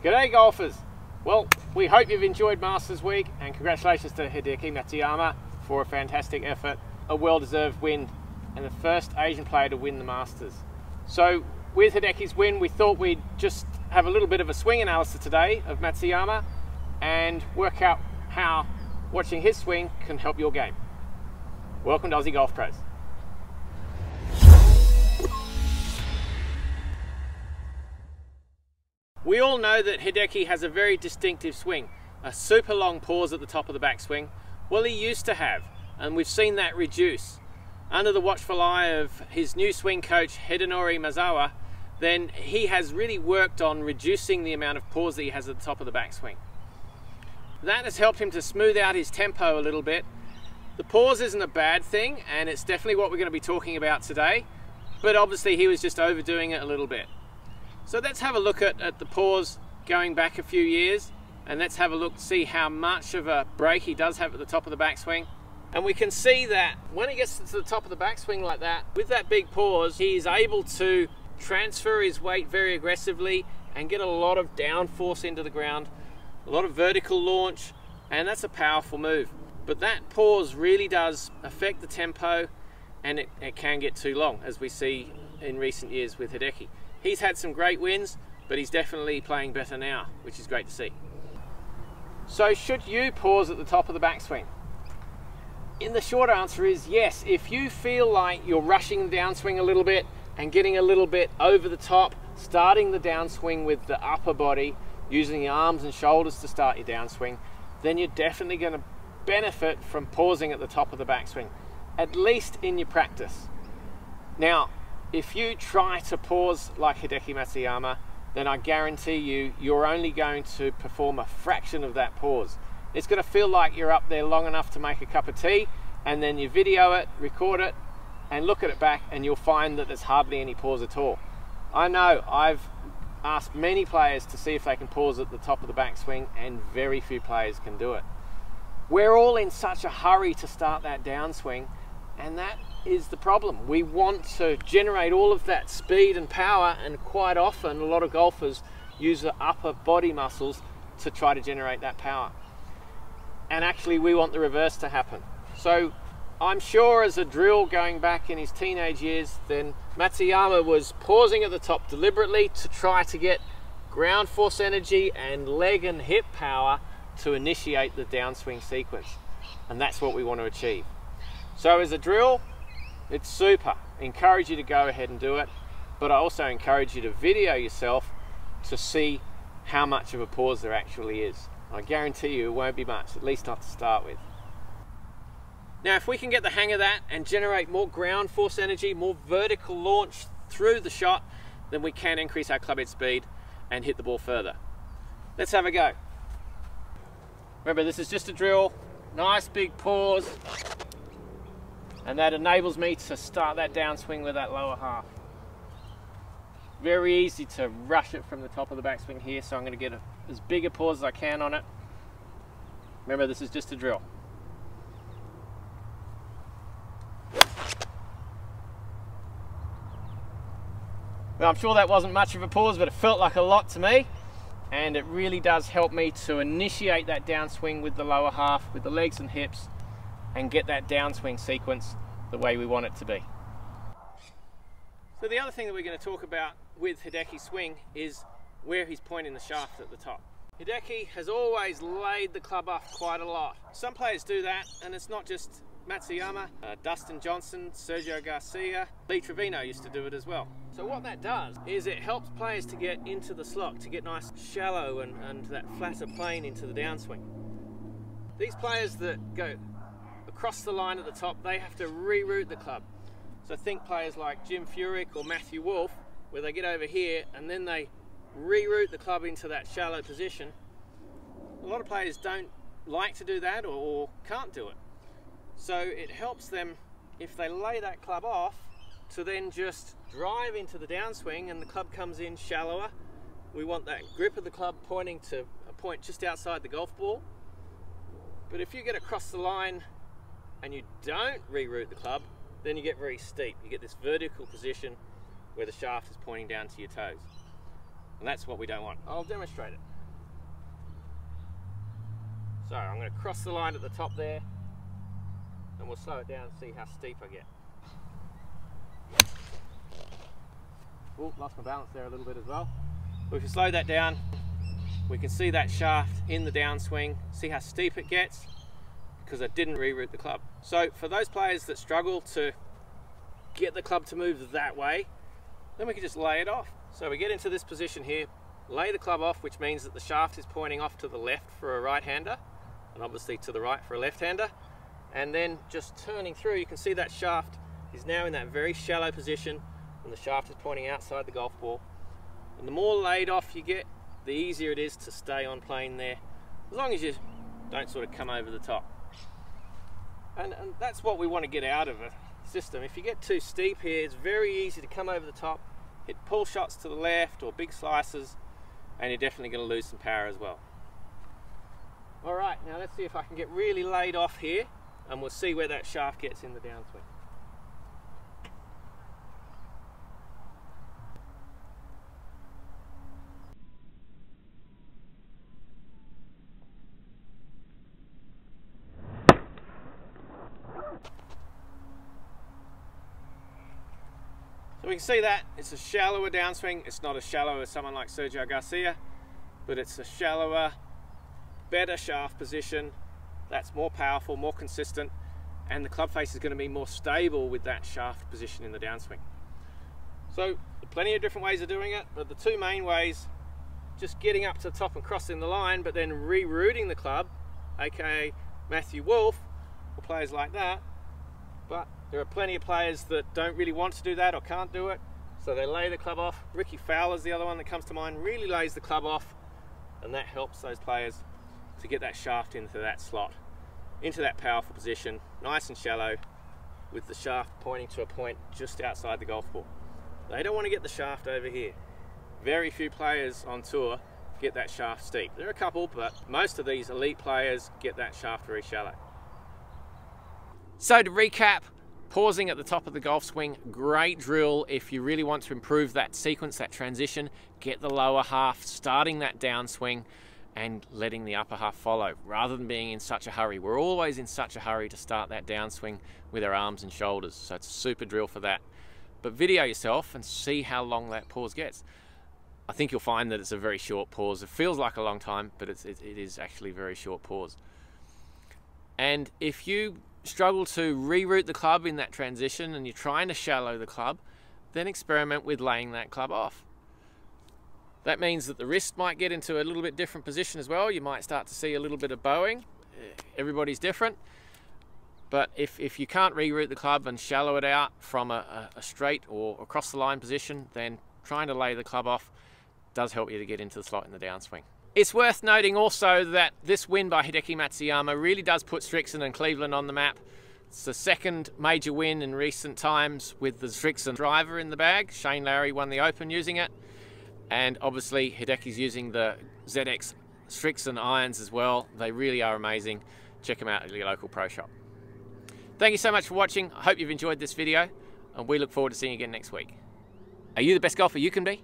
G'day golfers! Well, we hope you've enjoyed Masters Week and congratulations to Hideki Matsuyama for a fantastic effort, a well-deserved win and the first Asian player to win the Masters. So with Hideki's win, we thought we'd just have a little bit of a swing analysis today of Matsuyama and work out how watching his swing can help your game. Welcome to Aussie Golf Pros. We all know that Hideki has a very distinctive swing, a super long pause at the top of the backswing. Well, he used to have, and we've seen that reduce. Under the watchful eye of his new swing coach, Hidenori Maezawa, then he has really worked on reducing the amount of pause that he has at the top of the backswing. That has helped him to smooth out his tempo a little bit. The pause isn't a bad thing, and it's definitely what we're going to be talking about today, but obviously he was just overdoing it a little bit. So let's have a look at, at the pause going back a few years and let's have a look to see how much of a break he does have at the top of the backswing. And we can see that when he gets to the top of the backswing like that, with that big pause, he's able to transfer his weight very aggressively and get a lot of downforce into the ground, a lot of vertical launch, and that's a powerful move. But that pause really does affect the tempo and it, it can get too long, as we see in recent years with Hideki. He's had some great wins, but he's definitely playing better now, which is great to see. So should you pause at the top of the backswing? In the short answer is yes. If you feel like you're rushing the downswing a little bit and getting a little bit over the top, starting the downswing with the upper body, using the arms and shoulders to start your downswing, then you're definitely going to benefit from pausing at the top of the backswing, at least in your practice. Now, if you try to pause like Hideki Matsuyama, then I guarantee you, you're only going to perform a fraction of that pause. It's going to feel like you're up there long enough to make a cup of tea, and then you video it, record it, and look at it back, and you'll find that there's hardly any pause at all. I know, I've asked many players to see if they can pause at the top of the backswing, and very few players can do it. We're all in such a hurry to start that downswing, and that is the problem. We want to generate all of that speed and power, and quite often, a lot of golfers use the upper body muscles to try to generate that power. And actually, we want the reverse to happen. So, I'm sure as a drill going back in his teenage years, then Matsuyama was pausing at the top deliberately to try to get ground force energy and leg and hip power to initiate the downswing sequence. And that's what we want to achieve. So as a drill, it's super. Encourage you to go ahead and do it, but I also encourage you to video yourself to see how much of a pause there actually is. I guarantee you it won't be much, at least not to start with. Now if we can get the hang of that and generate more ground force energy, more vertical launch through the shot, then we can increase our club head speed and hit the ball further. Let's have a go. Remember this is just a drill, nice big pause, and that enables me to start that downswing with that lower half. Very easy to rush it from the top of the backswing here, so I'm going to get a, as big a pause as I can on it. Remember, this is just a drill. Well, I'm sure that wasn't much of a pause, but it felt like a lot to me. And it really does help me to initiate that downswing with the lower half, with the legs and hips, and get that downswing sequence the way we want it to be. So the other thing that we're going to talk about with Hideki's swing is where he's pointing the shaft at the top. Hideki has always laid the club off quite a lot. Some players do that, and it's not just Matsuyama, uh, Dustin Johnson, Sergio Garcia, Lee Trevino used to do it as well. So what that does is it helps players to get into the slot, to get nice shallow and, and that flatter plane into the downswing. These players that go across the line at the top, they have to reroute the club. So think players like Jim Furyk or Matthew Wolff, where they get over here and then they reroute the club into that shallow position. A lot of players don't like to do that or, or can't do it. So it helps them, if they lay that club off, to then just drive into the downswing and the club comes in shallower. We want that grip of the club pointing to a point just outside the golf ball. But if you get across the line and you don't reroute the club, then you get very steep. You get this vertical position where the shaft is pointing down to your toes. And that's what we don't want. I'll demonstrate it. So I'm going to cross the line at the top there and we'll slow it down and see how steep I get. Oh, lost my balance there a little bit as well. If you slow that down, we can see that shaft in the downswing, see how steep it gets because I didn't reroute the club. So for those players that struggle to get the club to move that way, then we can just lay it off. So we get into this position here, lay the club off, which means that the shaft is pointing off to the left for a right-hander, and obviously to the right for a left-hander. And then just turning through, you can see that shaft is now in that very shallow position, and the shaft is pointing outside the golf ball. And the more laid off you get, the easier it is to stay on plane there, as long as you don't sort of come over the top. And, and that's what we want to get out of a system. If you get too steep here, it's very easy to come over the top, hit pull shots to the left or big slices, and you're definitely going to lose some power as well. All right, now let's see if I can get really laid off here, and we'll see where that shaft gets in the downswing. We can see that it's a shallower downswing. It's not as shallow as someone like Sergio Garcia, but it's a shallower, better shaft position. That's more powerful, more consistent, and the club face is going to be more stable with that shaft position in the downswing. So plenty of different ways of doing it, but the two main ways, just getting up to the top and crossing the line, but then rerouting the club, aka Matthew Wolff, or players like that, there are plenty of players that don't really want to do that or can't do it, so they lay the club off. Rickie Fowler's the other one that comes to mind, really lays the club off, and that helps those players to get that shaft into that slot, into that powerful position, nice and shallow, with the shaft pointing to a point just outside the golf ball. They don't want to get the shaft over here. Very few players on tour get that shaft steep. There are a couple, but most of these elite players get that shaft very shallow. So to recap, pausing at the top of the golf swing, great drill if you really want to improve that sequence, that transition, get the lower half, starting that downswing and letting the upper half follow rather than being in such a hurry. We're always in such a hurry to start that downswing with our arms and shoulders, so it's a super drill for that. But video yourself and see how long that pause gets. I think you'll find that it's a very short pause. It feels like a long time, but it's, it, it is actually a very short pause. And if you struggle to reroute the club in that transition and you're trying to shallow the club, then experiment with laying that club off. That means that the wrist might get into a little bit different position as well. You might start to see a little bit of bowing. Everybody's different. But if, if you can't reroute the club and shallow it out from a, a straight or across the line position, then trying to lay the club off does help you to get into the slot in the downswing. It's worth noting also that this win by Hideki Matsuyama really does put Srixon and Cleveland on the map. It's the second major win in recent times with the Srixon driver in the bag. Shane Lowry won the Open using it. And obviously Hideki's using the ZX Srixon irons as well. They really are amazing. Check them out at your local pro shop. Thank you so much for watching. I hope you've enjoyed this video and we look forward to seeing you again next week. Are you the best golfer you can be?